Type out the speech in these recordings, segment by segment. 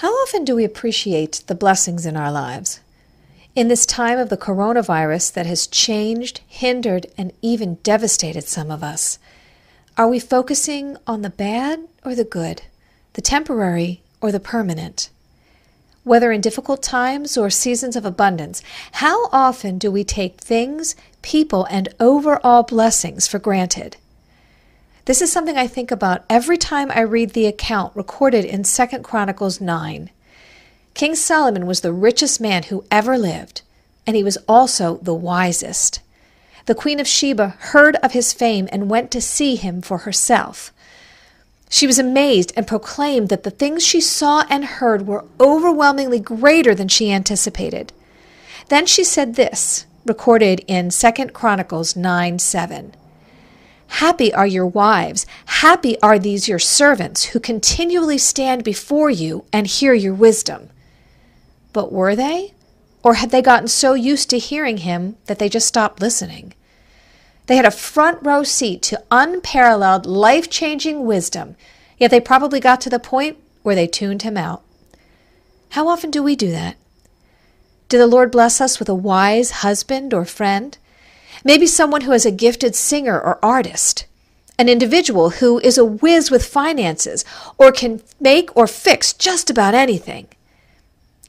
How often do we appreciate the blessings in our lives? In this time of the coronavirus that has changed, hindered, and even devastated some of us, are we focusing on the bad or the good, the temporary or the permanent? Whether in difficult times or seasons of abundance, how often do we take things, people, and overall blessings for granted? This is something I think about every time I read the account recorded in 2 Chronicles 9. King Solomon was the richest man who ever lived, and he was also the wisest. The Queen of Sheba heard of his fame and went to see him for herself. She was amazed and proclaimed that the things she saw and heard were overwhelmingly greater than she anticipated. Then she said this, recorded in 2 Chronicles 9 7. Happy are your wives, happy are these your servants who continually stand before you and hear your wisdom. But were they? Or had they gotten so used to hearing him that they just stopped listening? They had a front row seat to unparalleled, life changing wisdom, yet they probably got to the point where they tuned him out. How often do we do that? Did the Lord bless us with a wise husband or friend? Maybe someone who is a gifted singer or artist, an individual who is a whiz with finances or can make or fix just about anything.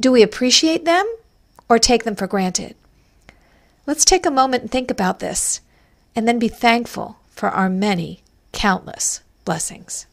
Do we appreciate them or take them for granted? Let's take a moment and think about this, and then be thankful for our many, countless blessings.